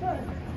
Good.